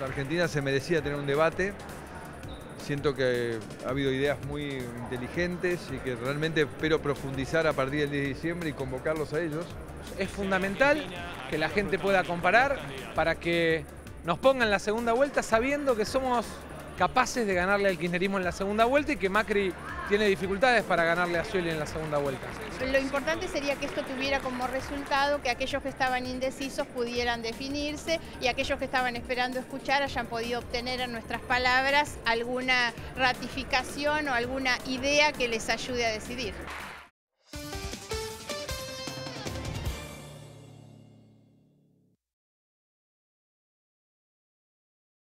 La Argentina se merecía tener un debate. Siento que ha habido ideas muy inteligentes y que realmente espero profundizar a partir del 10 de diciembre y convocarlos a ellos. Es fundamental que la gente pueda comparar para que nos pongan la segunda vuelta sabiendo que somos capaces de ganarle al kirchnerismo en la segunda vuelta y que Macri tiene dificultades para ganarle a Scioli en la segunda vuelta. Lo importante sería que esto tuviera como resultado que aquellos que estaban indecisos pudieran definirse y aquellos que estaban esperando escuchar hayan podido obtener en nuestras palabras alguna ratificación o alguna idea que les ayude a decidir.